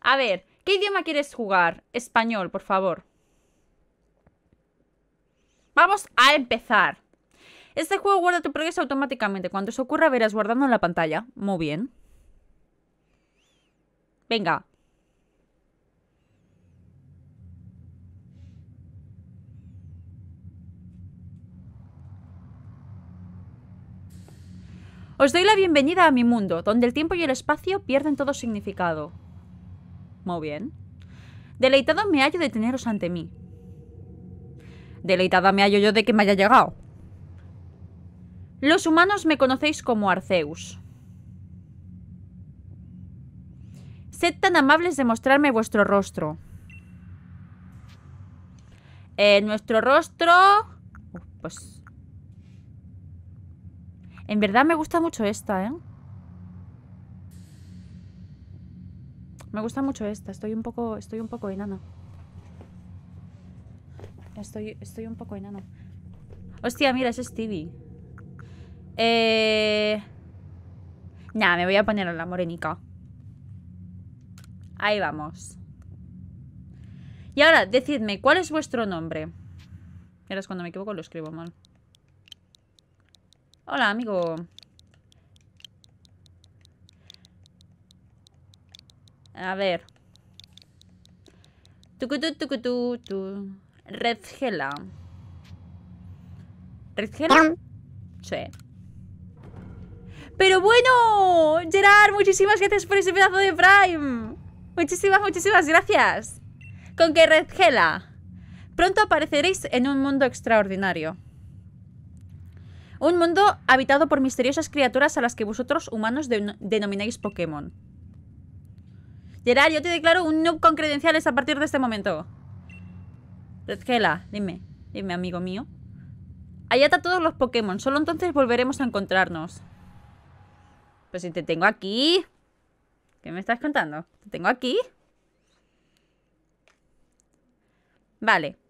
A ver, ¿qué idioma quieres jugar? Español, por favor. Vamos a empezar. Este juego guarda tu progreso automáticamente. Cuando eso ocurra, verás guardando en la pantalla. Muy bien. Venga. Os doy la bienvenida a mi mundo, donde el tiempo y el espacio pierden todo significado. Muy bien. Deleitado me hallo de teneros ante mí. Deleitada me hallo yo de que me haya llegado. Los humanos me conocéis como Arceus. Sed tan amables de mostrarme vuestro rostro. Eh, nuestro rostro... pues... En verdad me gusta mucho esta, ¿eh? Me gusta mucho esta. Estoy un poco, estoy un poco enano. Estoy, estoy un poco enano. Hostia, mira, es Stevie. Eh... Nah, me voy a poner a la morenica. Ahí vamos. Y ahora, decidme, ¿cuál es vuestro nombre? Ahora es cuando me equivoco, lo escribo mal. Hola, amigo. A ver. Tucutu, tucutu, tu. Redgela. ¿Redgela? Sí. Pero bueno, Gerard, muchísimas gracias por ese pedazo de Prime. Muchísimas, muchísimas gracias. Con que Redgela. Pronto apareceréis en un mundo extraordinario. Un mundo habitado por misteriosas criaturas a las que vosotros humanos denomináis Pokémon. Gerard, yo te declaro un noob con credenciales a partir de este momento. Redgela, dime, dime, amigo mío. Allá todos los Pokémon, solo entonces volveremos a encontrarnos. Pues si te tengo aquí... ¿Qué me estás contando? ¿Te tengo aquí? Vale.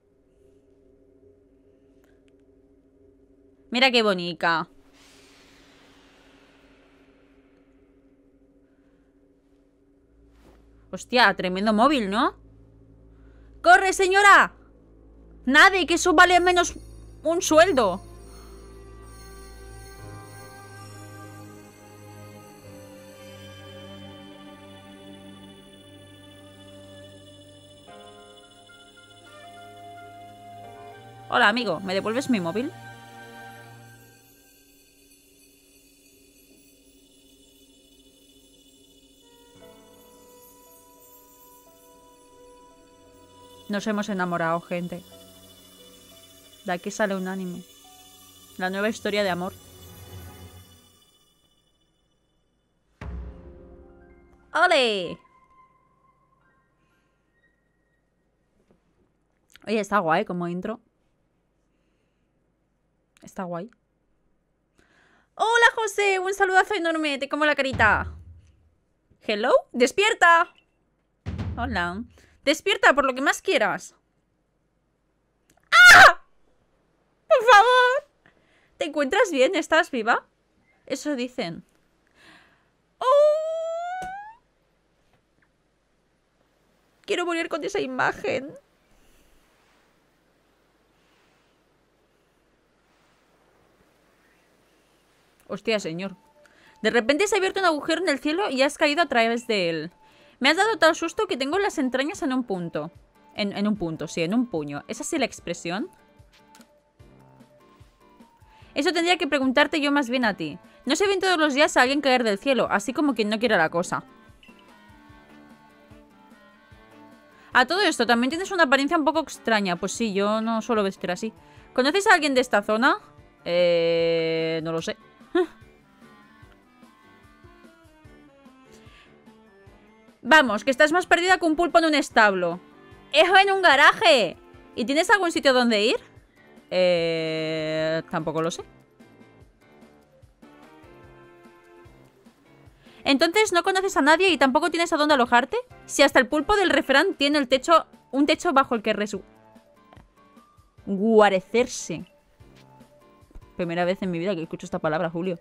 Mira qué bonita. Hostia, tremendo móvil, ¿no? ¡Corre, señora! Nadie, que eso vale menos un sueldo. Hola, amigo. ¿Me devuelves mi móvil? Nos hemos enamorado, gente. De aquí sale un anime. La nueva historia de amor. ¡Ole! Oye, está guay como intro. Está guay. ¡Hola, José! Un saludazo enorme. Te como la carita. ¿Hello? ¡Despierta! Hola. Despierta por lo que más quieras. ¡Ah! Por favor. ¿Te encuentras bien? ¿Estás viva? Eso dicen. ¡Oh! Quiero morir con esa imagen. Hostia, señor. De repente se ha abierto un agujero en el cielo y has caído a través de él. Me has dado tal susto que tengo las entrañas en un punto. En, un punto, sí, en un puño. ¿Es así la expresión? Eso tendría que preguntarte yo más bien a ti. No se ven todos los días a alguien caer del cielo, así como quien no quiera la cosa. A todo esto, también tienes una apariencia un poco extraña. Pues sí, yo no suelo vestir así. ¿Conoces a alguien de esta zona? Eh... No lo sé. Vamos, que estás más perdida que un pulpo en un establo. ¡Es en un garaje! ¿Y tienes algún sitio donde ir? Eh... Tampoco lo sé. Entonces, ¿no conoces a nadie y tampoco tienes a dónde alojarte? Si hasta el pulpo del refrán tiene el techo... Un techo bajo el que resu... Guarecerse. Primera vez en mi vida que escucho esta palabra, Julio.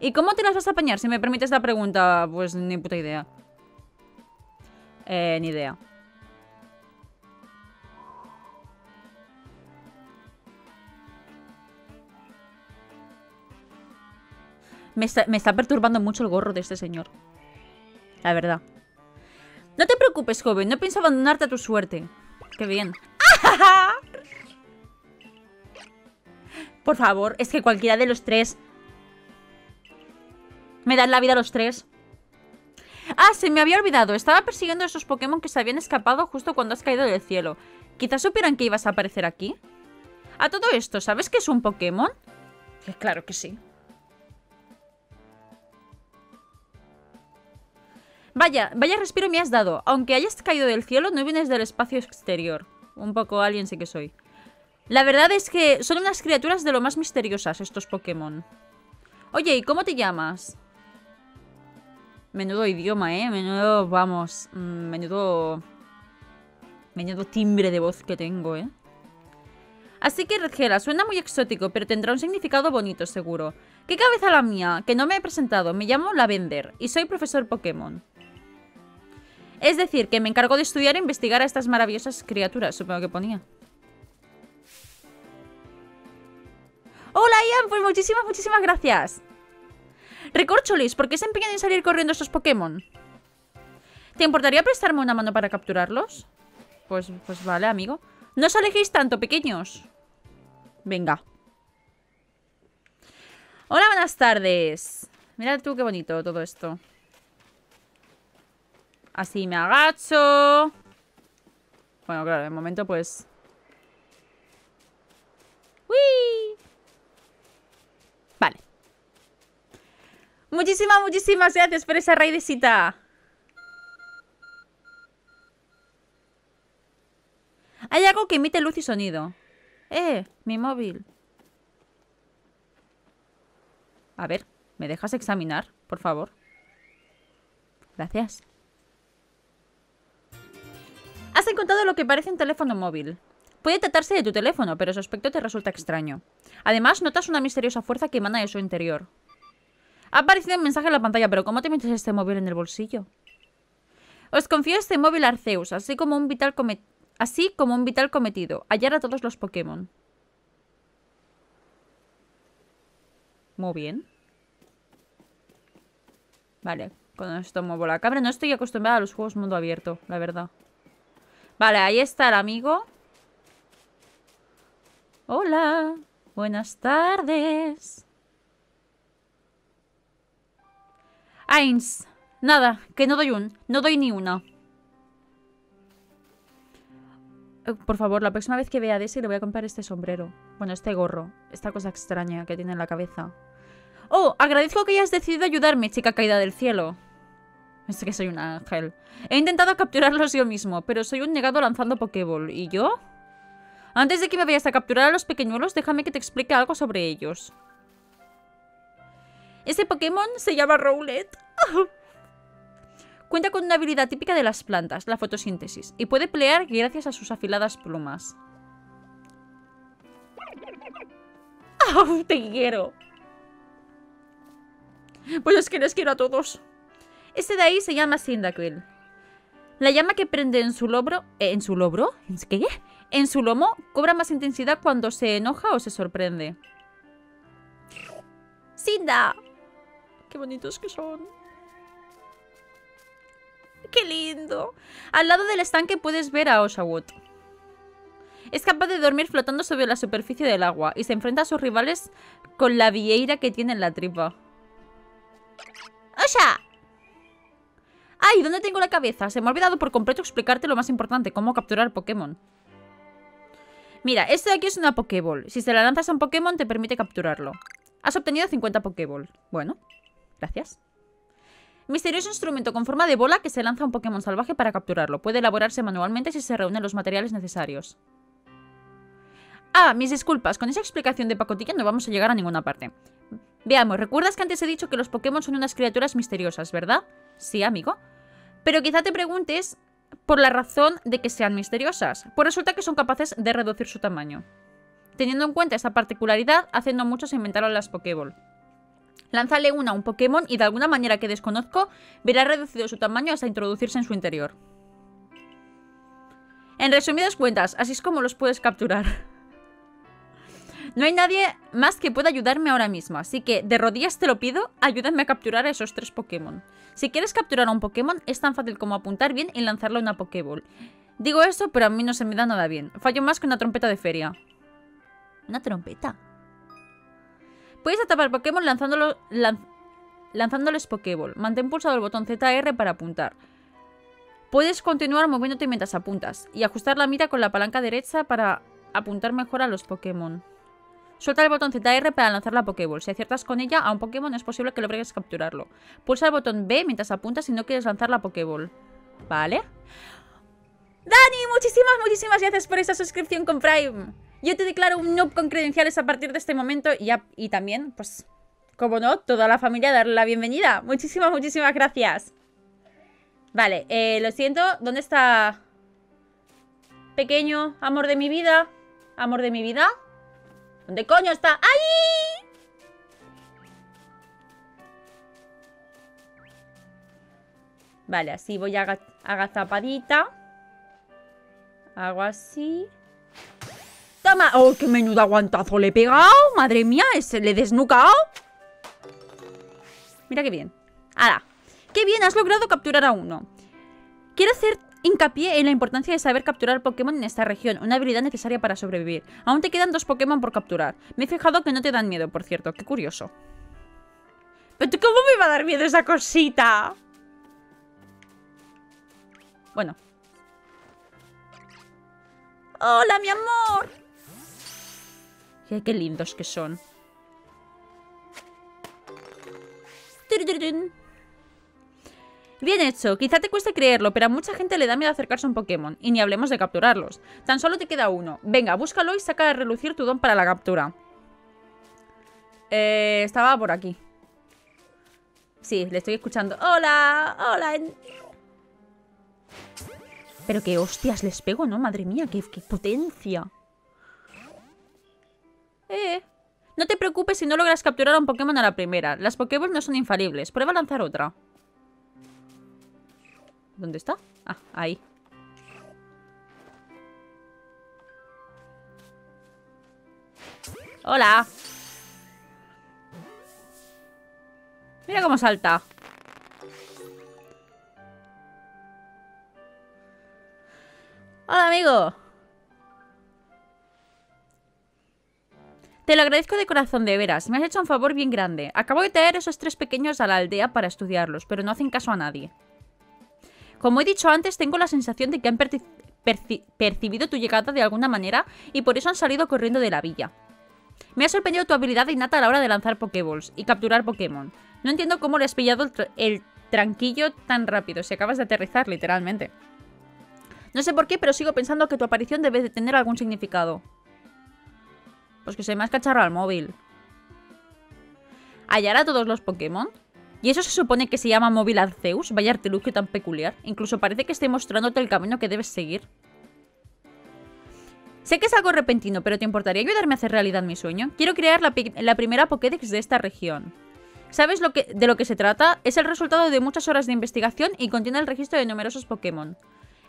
¿Y cómo te las vas a apañar? Si me permites la pregunta, pues ni puta idea. Eh, ni idea. Me está, me está perturbando mucho el gorro de este señor. La verdad. No te preocupes, joven. No pienso abandonarte a tu suerte. Qué bien. Por favor, es que cualquiera de los tres... Me dan la vida a los tres. Se me había olvidado. Estaba persiguiendo a esos Pokémon que se habían escapado justo cuando has caído del cielo. Quizás supieran que ibas a aparecer aquí. A todo esto, ¿sabes qué es un Pokémon? claro que sí. Vaya, vaya respiro me has dado. Aunque hayas caído del cielo, no vienes del espacio exterior. Un poco alien sí que soy. La verdad es que son unas criaturas de lo más misteriosas estos Pokémon. Oye, ¿y cómo te llamas? Menudo idioma, ¿eh? Menudo, vamos, mm, menudo... Menudo timbre de voz que tengo, ¿eh? Así que Regela, suena muy exótico, pero tendrá un significado bonito, seguro. ¿Qué cabeza la mía? Que no me he presentado. Me llamo Lavender y soy profesor Pokémon. Es decir, que me encargo de estudiar e investigar a estas maravillosas criaturas, supongo que ponía. Hola Ian, pues muchísimas, muchísimas gracias. Recorcholis, ¿por qué se empeñan en salir corriendo estos Pokémon? ¿Te importaría prestarme una mano para capturarlos? Pues, pues vale, amigo. No os alejéis tanto, pequeños. Venga. Hola, buenas tardes. Mira tú qué bonito todo esto. Así me agacho. Bueno, claro, de momento pues... ¡Uy! Vale. Muchísimas, muchísimas gracias por esa raidecita. Hay algo que emite luz y sonido. Eh, mi móvil. A ver, ¿me dejas examinar, por favor? Gracias. Has encontrado lo que parece un teléfono móvil. Puede tratarse de tu teléfono, pero su aspecto te resulta extraño. Además, notas una misteriosa fuerza que emana de su interior. Ha aparecido un mensaje en la pantalla, pero ¿cómo te metes este móvil en el bolsillo? Os confío este móvil Arceus, así como un vital así como un vital cometido, hallar a todos los Pokémon. Muy bien. Vale, con esto muevo la cámara. No estoy acostumbrada a los juegos mundo abierto, la verdad. Vale, ahí está el amigo. Hola, buenas tardes. Ains, nada, que no doy un, no doy ni una. Eh, por favor, la próxima vez que vea a Desi le voy a comprar este sombrero. Bueno, este gorro. Esta cosa extraña que tiene en la cabeza. Oh, agradezco que hayas decidido ayudarme, chica caída del cielo. Es que soy un ángel. He intentado capturarlos yo mismo, pero soy un negado lanzando Pokéball. ¿Y yo? Antes de que me vayas a capturar a los pequeñuelos, déjame que te explique algo sobre ellos. Ese Pokémon se llama Rowlet. Cuenta con una habilidad típica de las plantas, la fotosíntesis, y puede pelear gracias a sus afiladas plumas. ¡Te quiero! Pues es que les quiero a todos. Este de ahí se llama Cyndaquil. La llama que prende en su lobro... Eh, ¿En su lobro? ¿En qué? En su lomo cobra más intensidad cuando se enoja o se sorprende. ¡Cinda! ¡Qué bonitos que son! ¡Qué lindo! Al lado del estanque puedes ver a Oshawott. Es capaz de dormir flotando sobre la superficie del agua y se enfrenta a sus rivales con la vieira que tiene en la tripa. ¡Osha! ¡Ay! ¿Dónde tengo la cabeza? Se me ha olvidado por completo explicarte lo más importante, cómo capturar Pokémon. Mira, esto de aquí es una Pokéball. Si se la lanzas a un Pokémon, te permite capturarlo. Has obtenido 50 Pokéball. Bueno, gracias. Misterioso instrumento con forma de bola que se lanza a un Pokémon salvaje para capturarlo. Puede elaborarse manualmente si se reúnen los materiales necesarios. Ah, mis disculpas. Con esa explicación de pacotilla no vamos a llegar a ninguna parte. Veamos, ¿recuerdas que antes he dicho que los Pokémon son unas criaturas misteriosas, verdad? Sí, amigo. Pero quizá te preguntes por la razón de que sean misteriosas. Pues resulta que son capaces de reducir su tamaño. Teniendo en cuenta esta particularidad, hace no mucho se inventaron las Pokéball. Lánzale una a un Pokémon y de alguna manera que desconozco, verá reducido su tamaño hasta introducirse en su interior. En resumidas cuentas, así es como los puedes capturar. No hay nadie más que pueda ayudarme ahora mismo, así que de rodillas te lo pido, ayúdame a capturar a esos tres Pokémon. Si quieres capturar a un Pokémon, es tan fácil como apuntar bien y lanzarle una Pokéball. Digo eso, pero a mí no se me da nada bien. Fallo más que una trompeta de feria. ¿Una trompeta? Puedes atrapar Pokémon lanzándolo, lanzándoles Pokéball. Mantén pulsado el botón ZR para apuntar. Puedes continuar moviéndote mientras apuntas y ajustar la mira con la palanca derecha para apuntar mejor a los Pokémon. Suelta el botón ZR para lanzar la Pokéball. Si aciertas con ella a un Pokémon es posible que logres capturarlo. Pulsa el botón B mientras apuntas si no quieres lanzar la Pokéball. ¿Vale? Dani, muchísimas, muchísimas gracias por esa suscripción con Prime. Yo te declaro un noob con credenciales a partir de este momento y, también, pues, como no, toda la familia darle la bienvenida. Muchísimas, muchísimas gracias. Vale, eh, lo siento. ¿Dónde está? Pequeño amor de mi vida. Amor de mi vida. ¿Dónde coño está? ¡Ahí! Vale, así voy agazapadita. Hago así. ¡Oh, qué menudo aguantazo le he pegado! ¡Madre mía! ¿ese ¿Le he desnucado? Mira qué bien. ¡Hala! ¡Qué bien! Has logrado capturar a uno. Quiero hacer Hincapié en la importancia de saber capturar Pokémon en esta región, una habilidad necesaria para sobrevivir. Aún te quedan dos Pokémon por capturar. Me he fijado que no te dan miedo, por cierto. Qué curioso. ¿Pero cómo me va a dar miedo esa cosita? Bueno. ¡Hola, mi amor! Qué, lindos que son. Bien hecho, quizá te cueste creerlo, pero a mucha gente le da miedo acercarse a un Pokémon, y ni hablemos de capturarlos. Tan solo te queda uno. Venga, búscalo y saca a relucir tu don para la captura. Eh, estaba por aquí. Sí, le estoy escuchando. ¡Hola! ¡Hola! Pero qué hostias les pego, ¿no? Madre mía, qué, qué potencia. Eh. No te preocupes si no logras capturar a un Pokémon a la primera. Las Pokéballs no son infalibles. Prueba a lanzar otra. ¿Dónde está? Ah, ahí. ¡Hola! Mira cómo salta. ¡Hola, amigo! Te lo agradezco de corazón, de veras. Me has hecho un favor bien grande. Acabo de traer esos tres pequeños a la aldea para estudiarlos, pero no hacen caso a nadie. Como he dicho antes, tengo la sensación de que han percibido tu llegada de alguna manera y por eso han salido corriendo de la villa. Me ha sorprendido tu habilidad innata a la hora de lanzar Pokéballs y capturar Pokémon. No entiendo cómo le has pillado el, tranquillo tan rápido, si acabas de aterrizar, literalmente. No sé por qué, pero sigo pensando que tu aparición debe de tener algún significado. Pues que se me ha escacharrado al móvil. ¿Hallar a todos los Pokémon? ¿Y eso se supone que se llama móvil Arceus? Vaya artilugio tan peculiar. Incluso parece que esté mostrándote el camino que debes seguir. Sé que es algo repentino, pero ¿te importaría ayudarme a hacer realidad mi sueño? Quiero crear la, primera Pokédex de esta región. ¿Sabes de lo que se trata? Es el resultado de muchas horas de investigación y contiene el registro de numerosos Pokémon.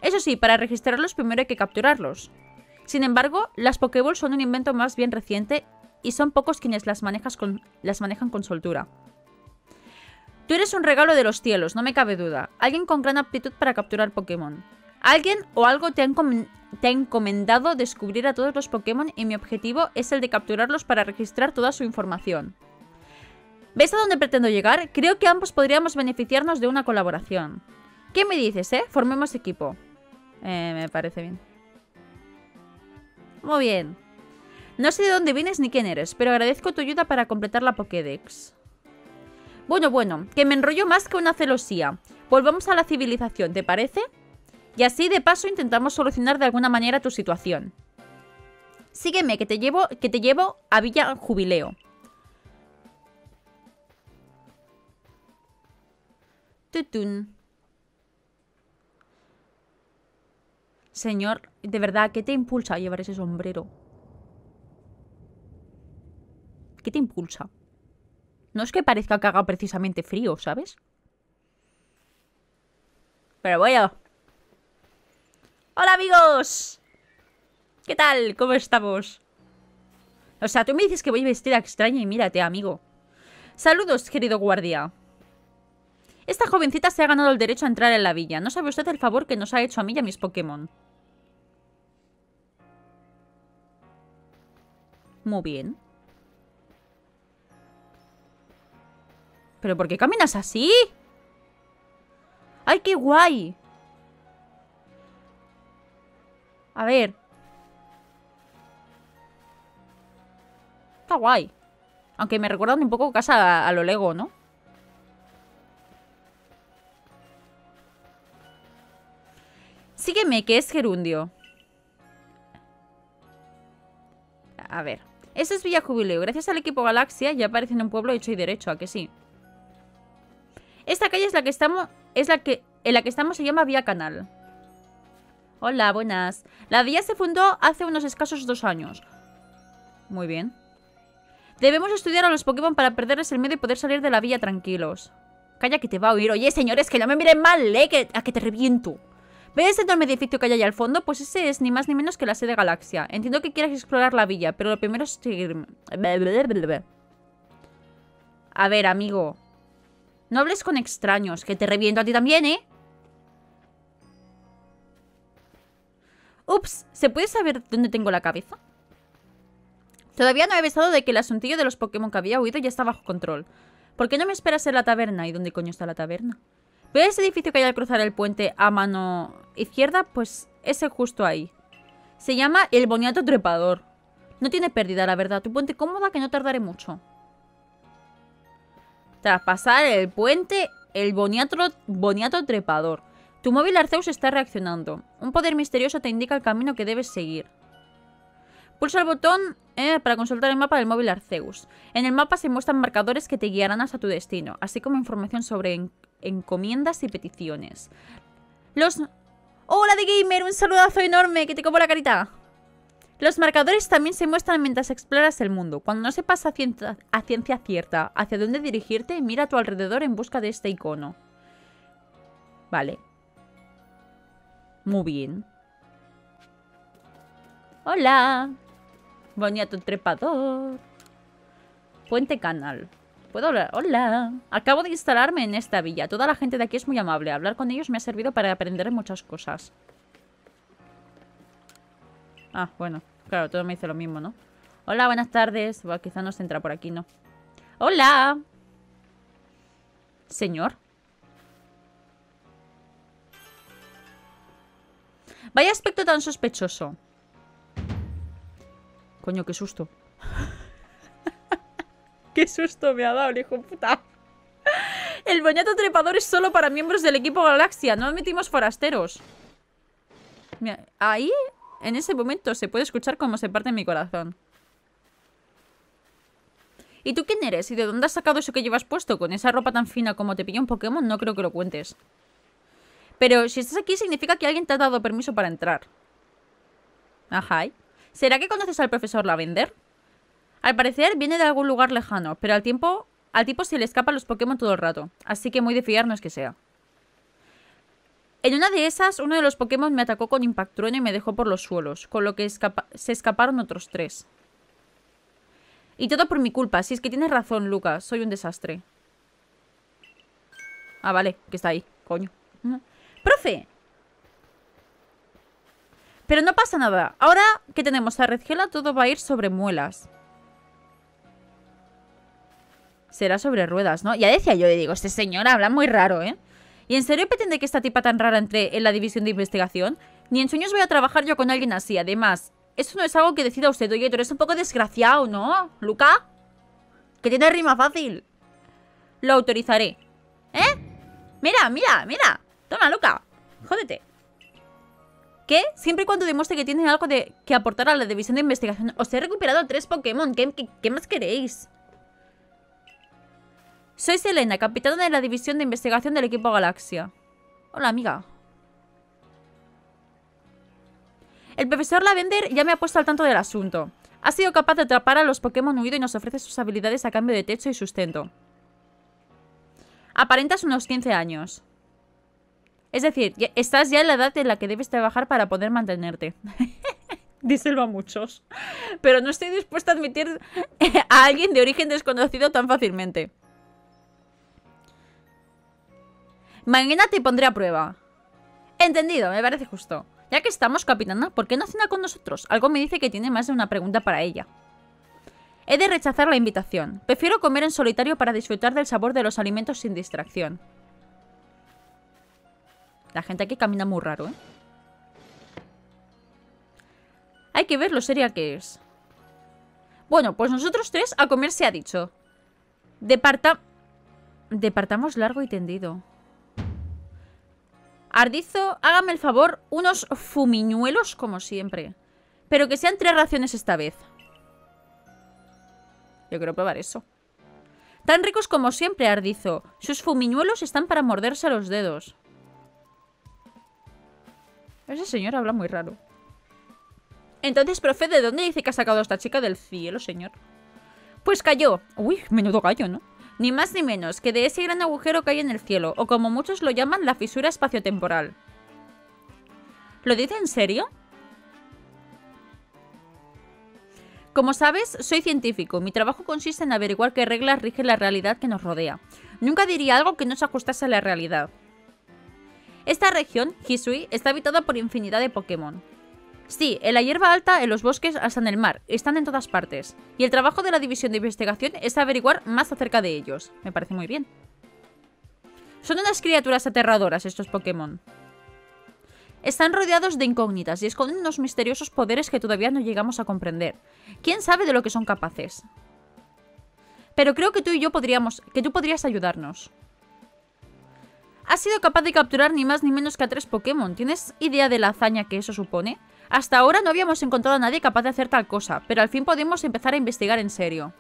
Eso sí, para registrarlos primero hay que capturarlos. Sin embargo, las Pokéballs son un invento más bien reciente y son pocos quienes las, manejan con soltura. Tú eres un regalo de los cielos, no me cabe duda. Alguien con gran aptitud para capturar Pokémon. Alguien o algo te ha, encomendado descubrir a todos los Pokémon y mi objetivo es el de capturarlos para registrar toda su información. ¿Ves a dónde pretendo llegar? Creo que ambos podríamos beneficiarnos de una colaboración. ¿Qué me dices, eh? Formemos equipo. Eh, me parece bien. Muy bien. No sé de dónde vienes ni quién eres, pero agradezco tu ayuda para completar la Pokédex. Bueno, bueno, que me enrollo más que una celosía. Volvamos a la civilización, ¿te parece? Y así de paso intentamos solucionar de alguna manera tu situación. Sígueme, que te llevo, que te llevo a Villa Jubileo. Tutun. Señor, de verdad, ¿qué te impulsa a llevar ese sombrero? ¿Qué te impulsa? No es que parezca que haga precisamente frío, ¿sabes? Pero bueno. ¡Hola, amigos! ¿Qué tal? ¿Cómo estamos? O sea, tú me dices que voy vestida extraña y mírate, amigo. Saludos, querido guardia. Esta jovencita se ha ganado el derecho a entrar en la villa. No sabe usted el favor que nos ha hecho a mí y a mis Pokémon. Muy bien. ¿Pero por qué caminas así? ¡Ay, qué guay! A ver. Está guay. Aunque me recuerdan un poco casa a, a lo Lego, ¿no? Sígueme, que es gerundio. A ver. Ese es Villa Jubileo. Gracias al equipo Galaxia ya aparece en un pueblo hecho y derecho, ¿a que sí? Esta calle es la que estamos... Es la que... En la que estamos se llama Vía Canal. Hola, buenas. La vía se fundó hace unos escasos dos años. Muy bien. Debemos estudiar a los Pokémon para perderles el miedo y poder salir de la vía tranquilos. Calla que te va a oír. Oye, señores, que no me miren mal, ¿eh? Que, a que te reviento. ¿Ves ese enorme edificio que hay allá al fondo? Pues ese es ni más ni menos que la sede Galaxia. Entiendo que quieras explorar la villa, pero lo primero es seguir... A ver, amigo. No hables con extraños, que te reviento a ti también, ¿eh? Ups, ¿se puede saber dónde tengo la cabeza? Todavía no he besado de que el asuntillo de los Pokémon que había huido ya está bajo control. ¿Por qué no me esperas en la taberna? ¿Y dónde coño está la taberna? ¿Ves ese edificio que hay al cruzar el puente a mano izquierda? Pues ese justo ahí. Se llama el Boniato Trepador. No tiene pérdida, la verdad. Tu puente cómoda que no tardaré mucho. Tras pasar el puente, el Boniato, boniato Trepador. Tu móvil Arceus está reaccionando. Un poder misterioso te indica el camino que debes seguir. Pulsa el botón eh, para consultar el mapa del móvil Arceus. En el mapa se muestran marcadores que te guiarán hasta tu destino, así como información sobre encomiendas y peticiones. Los... ¡Hola de Gamer! Un saludazo enorme, que te como la carita. Los marcadores también se muestran mientras exploras el mundo. Cuando no sepas a ciencia, a ciencia cierta hacia dónde dirigirte, mira a tu alrededor en busca de este icono. Vale. Muy bien. Hola. Boniato trepador. Puente canal. ¿Puedo hablar? Hola. Acabo de instalarme en esta villa. Toda la gente de aquí es muy amable. Hablar con ellos me ha servido para aprender muchas cosas. Ah, bueno. Claro, todo me dice lo mismo, ¿no? Hola, buenas tardes. Bueno, quizá no se entra por aquí, ¿no? Hola. Señor. Vaya aspecto tan sospechoso. Coño, qué susto. Qué susto me ha dado hijo puta. El boñato trepador es solo para miembros del equipo Galaxia. No admitimos forasteros. Mira, ahí, en ese momento, se puede escuchar cómo se parte mi corazón. ¿Y tú quién eres? ¿Y de dónde has sacado eso que llevas puesto? Con esa ropa tan fina como te pilla un Pokémon, no creo que lo cuentes. Pero si estás aquí significa que alguien te ha dado permiso para entrar. Ajá. ¿Será que conoces al profesor Lavender? Al parecer viene de algún lugar lejano, pero al tiempo al tipo se le escapan los Pokémon todo el rato, así que muy de fiar no es que sea. En una de esas, uno de los Pokémon me atacó con Impactrueno y me dejó por los suelos, con lo que se escaparon otros tres. Y todo por mi culpa, si es que tienes razón, Lucas, soy un desastre. Ah, vale, que está ahí, coño. ¡Profe! Pero no pasa nada. Ahora que tenemos a Redgela, todo va a ir sobre muelas. Será sobre ruedas, ¿no? Ya decía yo, le digo, este señor habla muy raro, ¿eh? ¿Y en serio pretende que esta tipa tan rara entre en la división de investigación? Ni en sueños voy a trabajar yo con alguien así. Además, eso no es algo que decida usted. Oye, tú eres un poco desgraciado, ¿no? ¿Luca? Que tiene rima fácil. Lo autorizaré. ¿Eh? Mira, mira, mira. Toma, Luca. Jódete. ¿Qué? Siempre y cuando demuestre que tiene algo de que aportar a la división de investigación. Os he recuperado tres Pokémon. ¿Qué, más queréis? Soy Selena, capitana de la división de investigación del equipo Galaxia. Hola, amiga. El profesor Lavender ya me ha puesto al tanto del asunto. Ha sido capaz de atrapar a los Pokémon huido y nos ofrece sus habilidades a cambio de techo y sustento. Aparentas unos 15 años. Es decir, estás ya en la edad en la que debes trabajar para poder mantenerte. Díselo a muchos. Pero no estoy dispuesta a admitir a alguien de origen desconocido tan fácilmente. Mañana te pondré a prueba. Entendido, me parece justo. Ya que estamos, capitana, ¿por qué no cena con nosotros? Algo me dice que tiene más de una pregunta para ella. He de rechazar la invitación. Prefiero comer en solitario para disfrutar del sabor de los alimentos sin distracción. La gente aquí camina muy raro, ¿eh? Hay que ver lo seria que es. Bueno, pues nosotros tres a comer se ha dicho. Departa... Departamos largo y tendido. Ardizo, hágame el favor, unos fumiñuelos como siempre. Pero que sean tres raciones esta vez. Yo quiero probar eso. Tan ricos como siempre, Ardizo. Sus fumiñuelos están para morderse los dedos. Ese señor habla muy raro. Entonces, profe, ¿de dónde dice que ha sacado a esta chica del cielo, señor? Pues cayó. Uy, menudo gallo, ¿no? Ni más ni menos que de ese gran agujero que hay en el cielo, o como muchos lo llaman, la fisura espaciotemporal. ¿Lo dice en serio? Como sabes, soy científico. Mi trabajo consiste en averiguar qué reglas rigen la realidad que nos rodea. Nunca diría algo que no se ajustase a la realidad. Esta región, Hisui, está habitada por infinidad de Pokémon. Sí, en la hierba alta, en los bosques, hasta en el mar, están en todas partes. Y el trabajo de la División de Investigación es averiguar más acerca de ellos. Me parece muy bien. Son unas criaturas aterradoras estos Pokémon. Están rodeados de incógnitas y esconden unos misteriosos poderes que todavía no llegamos a comprender. ¿Quién sabe de lo que son capaces? Pero creo que tú y yo podríamos... que tú podrías ayudarnos. Has sido capaz de capturar ni más ni menos que a tres Pokémon. ¿Tienes idea de la hazaña que eso supone? Hasta ahora no habíamos encontrado a nadie capaz de hacer tal cosa, pero al fin podemos empezar a investigar en serio.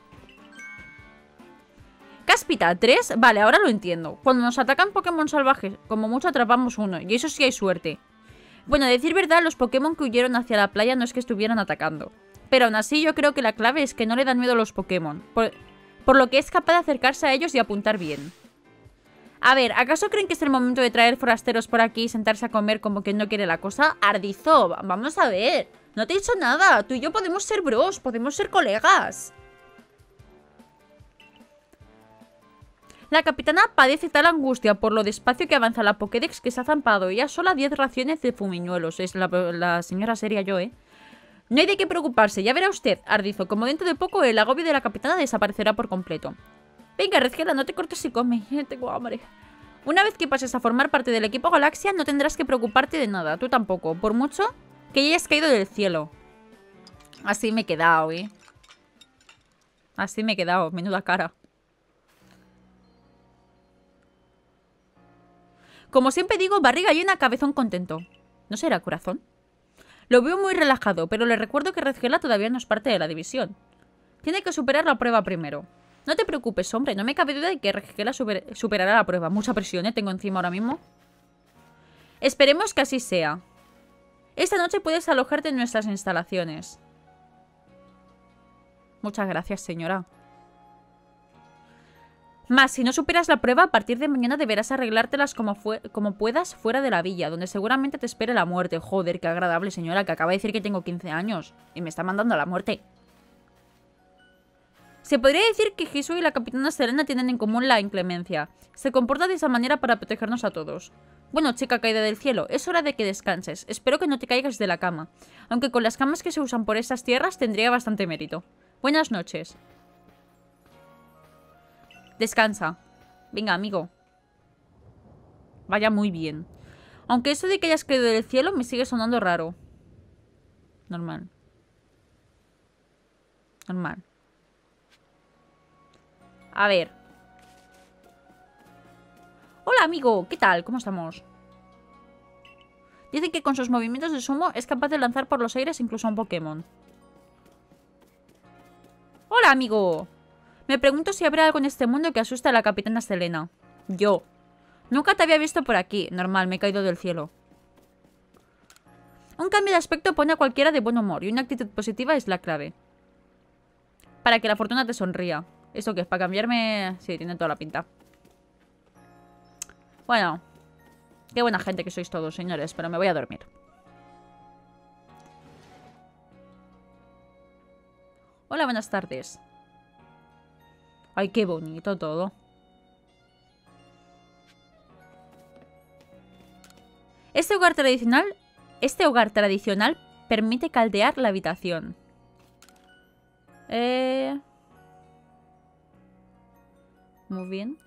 Cáspita, ¿tres? Vale, ahora lo entiendo. Cuando nos atacan Pokémon salvajes, como mucho atrapamos uno, y eso sí hay suerte. Bueno, a decir verdad, los Pokémon que huyeron hacia la playa no es que estuvieran atacando. Pero aún así yo creo que la clave es que no le dan miedo a los Pokémon, por lo que es capaz de acercarse a ellos y apuntar bien. A ver, ¿acaso creen que es el momento de traer forasteros por aquí y sentarse a comer como quien no quiere la cosa? Ardizo, vamos a ver. No te he dicho nada. Tú y yo podemos ser bros, podemos ser colegas. La capitana padece tal angustia por lo despacio que avanza la Pokédex que se ha zampado ella sola 10 raciones de fumiñuelos. Es la, señora seria yo, ¿eh? No hay de qué preocuparse, ya verá usted, Ardizo, como dentro de poco el agobio de la capitana desaparecerá por completo. Venga, Redgela, no te cortes y come. Tengo hambre. Una vez que pases a formar parte del equipo Galaxia, no tendrás que preocuparte de nada. Tú tampoco. Por mucho que hayas caído del cielo. Así me he quedado, ¿eh? Así me he quedado. Menuda cara. Como siempre digo, barriga llena, cabezón contento. ¿No será corazón? Lo veo muy relajado, pero le recuerdo que Redgela todavía no es parte de la división. Tiene que superar la prueba primero. No te preocupes, hombre. No me cabe duda de que Regela superará la prueba. Mucha presión, ¿eh? Tengo encima ahora mismo. Esperemos que así sea. Esta noche puedes alojarte en nuestras instalaciones. Muchas gracias, señora. Más, si no superas la prueba, a partir de mañana deberás arreglártelas como, como puedas fuera de la villa, donde seguramente te espere la muerte. Joder, qué agradable, señora, que acaba de decir que tengo 15 años y me está mandando a la muerte. Se podría decir que Jesús y la capitana Selena tienen en común la inclemencia. Se comporta de esa manera para protegernos a todos. Bueno, chica caída del cielo, es hora de que descanses. Espero que no te caigas de la cama. Aunque con las camas que se usan por esas tierras tendría bastante mérito. Buenas noches. Descansa. Venga, amigo. Vaya muy bien. Aunque eso de que hayas caído del cielo me sigue sonando raro. Normal. Normal. A ver. Hola, amigo. ¿Qué tal? ¿Cómo estamos? Dicen que con sus movimientos de sumo es capaz de lanzar por los aires incluso a un Pokémon. Hola, amigo. Me pregunto si habrá algo en este mundo que asuste a la capitana Selena. Yo. Nunca te había visto por aquí. Normal, me he caído del cielo. Un cambio de aspecto pone a cualquiera de buen humor y una actitud positiva es la clave. Para que la fortuna te sonría. ¿Eso qué es? ¿Para cambiarme? Sí, tiene toda la pinta. Bueno. Qué buena gente que sois todos, señores. Pero me voy a dormir. Hola, buenas tardes. Ay, qué bonito todo. Este hogar tradicional, este hogar tradicional permite caldear la habitación. Eh... Muy bien.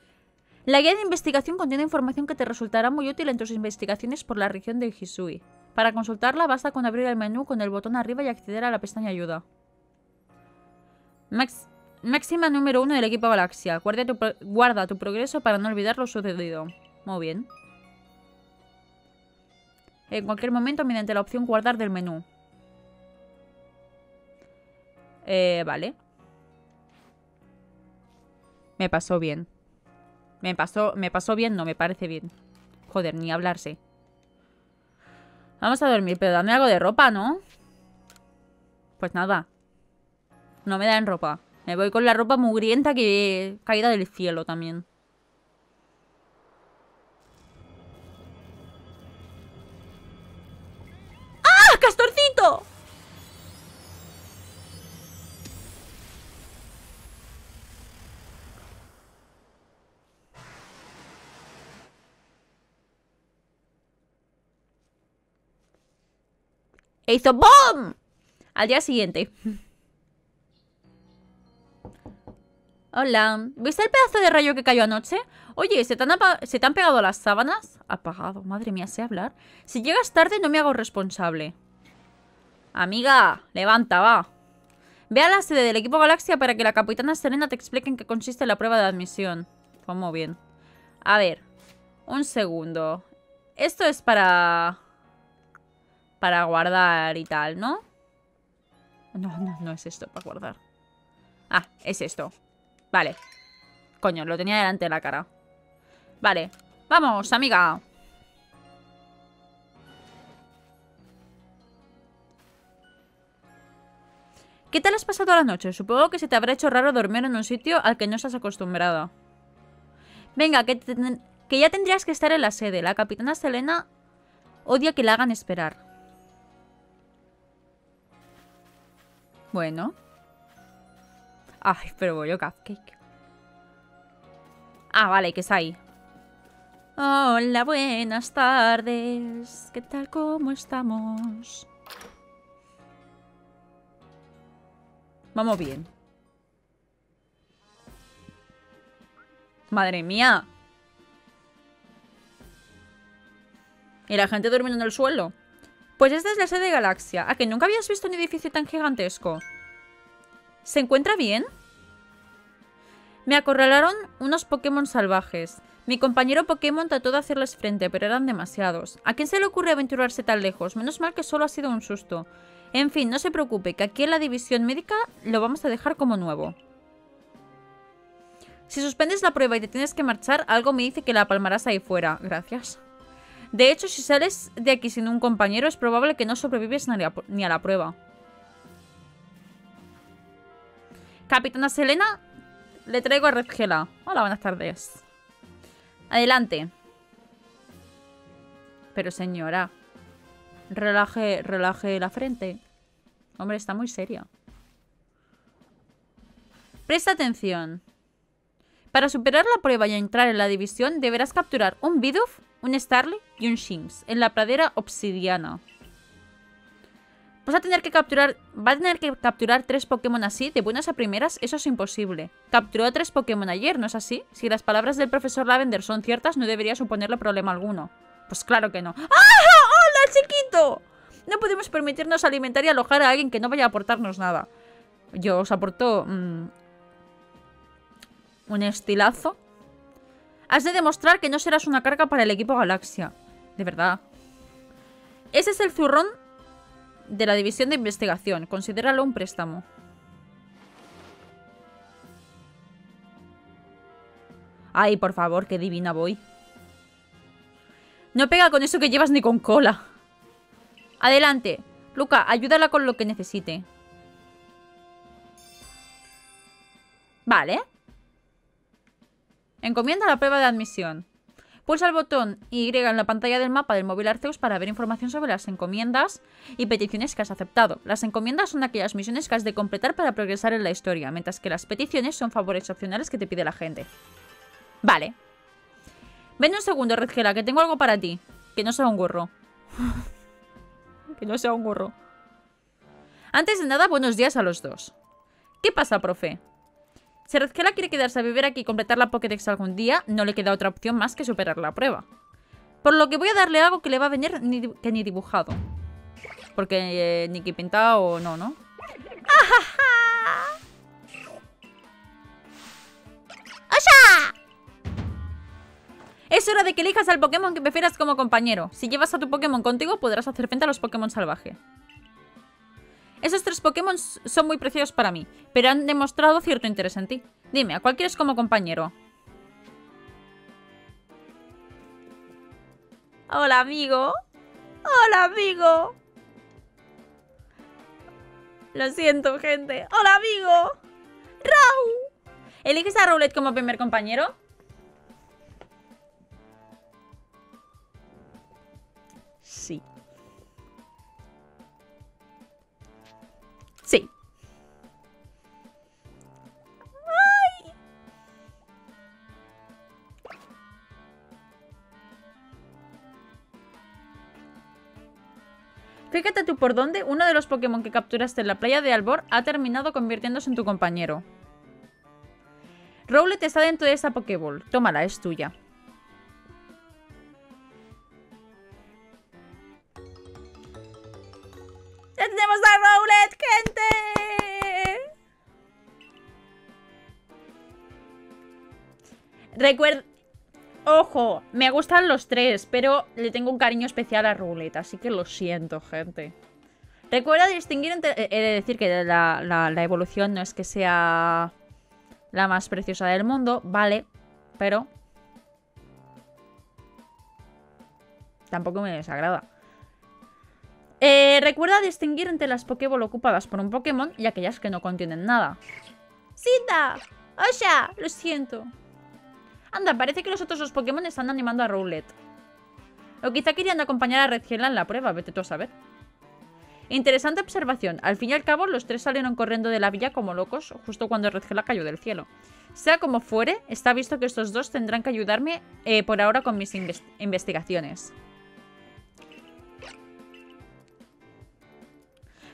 La guía de investigación contiene información que te resultará muy útil en tus investigaciones por la región de Hisui. Para consultarla basta con abrir el menú con el botón arriba y acceder a la pestaña ayuda. máxima número uno del equipo Galaxia. Guarda tu, guarda tu progreso para no olvidar lo sucedido. Muy bien. En cualquier momento mediante la opción guardar del menú. Eh, vale. Me pasó bien. Me pasó, me pasó bien, no me parece bien. Joder, ni hablarse. Vamos a dormir, pero dame algo de ropa, ¿no? Pues nada. No me dan ropa. Me voy con la ropa mugrienta que caída del cielo también. ¡Ah! ¡Castorcito! E hizo ¡BOOM! Al día siguiente. Hola. ¿Viste el pedazo de rayo que cayó anoche? Oye, ¿se te, han ¿se te han pegado las sábanas? Apagado. Madre mía, sé hablar. Si llegas tarde no me hago responsable. Amiga, levanta, va. Ve a la sede del equipo Galaxia para que la capitana Serena te explique en qué consiste la prueba de admisión. Pues muy bien. A ver. Un segundo. Esto es para para guardar y tal, ¿no? No, no, no es esto para guardar. Ah, es esto. Vale. Coño, lo tenía delante de la cara. Vale. Vamos, amiga. ¿Qué tal has pasado la noche? Supongo que se te habrá hecho raro dormir en un sitio al que no estás acostumbrada. Venga, que, que ya tendrías que estar en la sede. La capitana Selena odia que la hagan esperar. Bueno. Ay, pero yo cupcake. Ah, vale, que es ahí. Hola, buenas tardes. ¿Qué tal? ¿Cómo estamos? Vamos bien. Madre mía. ¿Y la gente durmiendo en el suelo? Pues esta es la sede de Galaxia. ¿A que nunca habías visto un edificio tan gigantesco? ¿Se encuentra bien? Me acorralaron unos Pokémon salvajes. Mi compañero Pokémon trató de hacerles frente, pero eran demasiados. ¿A quién se le ocurre aventurarse tan lejos? Menos mal que solo ha sido un susto. En fin, no se preocupe, que aquí en la división médica lo vamos a dejar como nuevo. Si suspendes la prueba y te tienes que marchar, algo me dice que la palmarás ahí fuera. Gracias. De hecho, si sales de aquí sin un compañero, es probable que no sobrevives ni a la prueba. Capitana Selena, le traigo a Redgela. Hola, buenas tardes. Adelante. Pero señora, relaje, relaje la frente. Hombre, está muy seria. Presta atención. Para superar la prueba y entrar en la división, deberás capturar un Bidoof un Starly y un Shinx en la pradera obsidiana. Vas a tener que capturar. Va a tener que capturar tres Pokémon así, de buenas a primeras, eso es imposible. Capturó tres Pokémon ayer, ¿no es así? Si las palabras del profesor Lavender son ciertas, no debería suponerle problema alguno. Pues claro que no. ¡Ah! ¡Hola, chiquito! No podemos permitirnos alimentar y alojar a alguien que no vaya a aportarnos nada. Yo os aporto... Mm, un estilazo Has de demostrar que no serás una carga para el equipo Galaxia. De verdad. Ese es el zurrón de la división de investigación. Considéralo un préstamo. Ay, por favor, qué divina voy. No pega con eso que llevas ni con cola. Adelante. Luca, ayúdala con lo que necesite. Vale. Encomienda la prueba de admisión. Pulsa el botón Y en la pantalla del mapa del móvil Arceus para ver información sobre las encomiendas y peticiones que has aceptado. Las encomiendas son aquellas misiones que has de completar para progresar en la historia, mientras que las peticiones son favores opcionales que te pide la gente. Vale. Ven un segundo, Redgela, que tengo algo para ti. Que no sea un gorro. que no sea un gorro. Antes de nada, buenos días a los dos. ¿Qué pasa, profe? Si Rezkela quiere quedarse a vivir aquí y completar la Pokédex algún día, no le queda otra opción más que superar la prueba. Por lo que voy a darle algo que le va a venir ni, que ni dibujado. Porque eh, ni que pintado no, ¿no? ¡Osha! Es hora de que elijas al Pokémon que prefieras como compañero. Si llevas a tu Pokémon contigo, podrás hacer frente a los Pokémon salvajes. Esos tres Pokémon son muy preciosos para mí, pero han demostrado cierto interés en ti. Dime, ¿a cuál quieres como compañero? Hola, amigo. Hola, amigo. Lo siento, gente. Hola, amigo. Rau. ¿Eliges a Rowlet como primer compañero? Fíjate tú por dónde uno de los Pokémon que capturaste en la playa de Albor ha terminado convirtiéndose en tu compañero. Rowlet está dentro de esa Pokéball. Tómala, es tuya. ¡Ya tenemos a Rowlet, gente! Recuerda... Ojo, me gustan los tres, pero le tengo un cariño especial a Rowlet, así que lo siento, gente. Recuerda distinguir entre... Eh, he de decir que la, evolución no es que sea la más preciosa del mundo, vale, pero... Tampoco me desagrada. Eh, recuerda distinguir entre las Pokéball ocupadas por un Pokémon y aquellas que no contienen nada. ¡Cinta! ¡Osha! Lo siento. Anda, parece que los otros dos Pokémon están animando a Rowlet. O quizá querían acompañar a Redgela en la prueba, vete tú a saber. Interesante observación. Al fin y al cabo, los tres salieron corriendo de la villa como locos justo cuando Redgela cayó del cielo. Sea como fuere, está visto que estos dos tendrán que ayudarme eh, por ahora con mis investigaciones.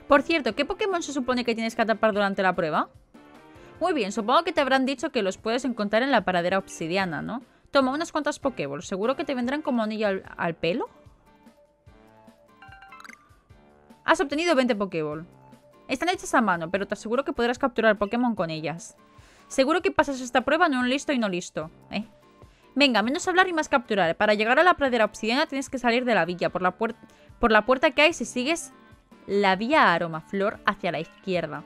Por cierto, ¿qué Pokémon se supone que tienes que atrapar durante la prueba? Muy bien, supongo que te habrán dicho que los puedes encontrar en la paradera obsidiana, ¿no? Toma unas cuantas Pokéballs, seguro que te vendrán como anillo al, pelo. Has obtenido 20 Pokéball. Están hechas a mano, pero te aseguro que podrás capturar Pokémon con ellas. Seguro que pasas esta prueba en un listo y no listo, ¿eh? Venga, menos hablar y más capturar. Para llegar a la pradera obsidiana tienes que salir de la villa por la, por la puerta que hay si sigues la vía Aromaflor hacia la izquierda.